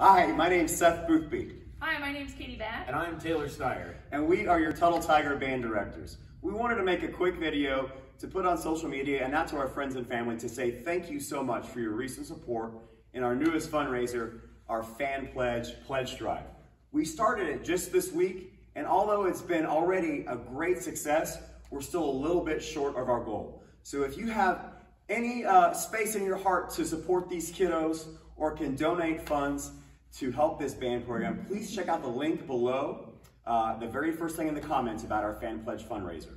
Hi, my name's Seth Boothby. Hi, my name's Katie Batt. And I'm Taylor Steyer. And we are your Tuttle Tiger band directors. We wanted to make a quick video to put on social media and out to our friends and family to say thank you so much for your recent support in our newest fundraiser, our Fan Pledge Pledge Drive. We started it just this week, and although it's been already a great success, we're still a little bit short of our goal. So if you have any uh, space in your heart to support these kiddos or can donate funds to help this band program, please check out the link below, uh, the very first thing in the comments about our Fan Pledge fundraiser.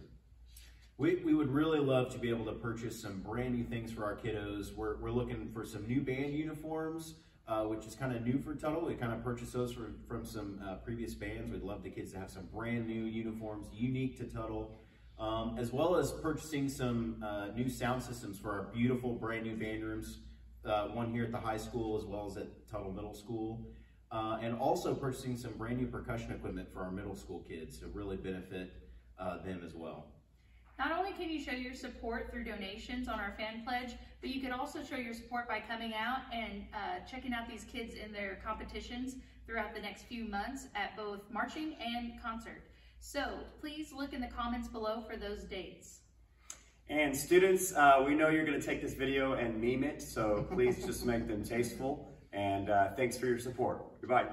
We, we would really love to be able to purchase some brand new things for our kiddos. We're, we're looking for some new band uniforms, uh, which is kind of new for Tuttle. We kind of purchased those from, from some uh, previous bands. We'd love the kids to have some brand new uniforms unique to Tuttle, um, as well as purchasing some uh, new sound systems for our beautiful brand new band rooms, uh, one here at the high school as well as at Tuttle Middle School. Uh, and also purchasing some brand new percussion equipment for our middle school kids to really benefit uh, them as well. Not only can you show your support through donations on our fan pledge, but you can also show your support by coming out and uh, checking out these kids in their competitions throughout the next few months at both marching and concert. So please look in the comments below for those dates. And students, uh, we know you're going to take this video and meme it, so please just make them tasteful. And uh, thanks for your support. Goodbye.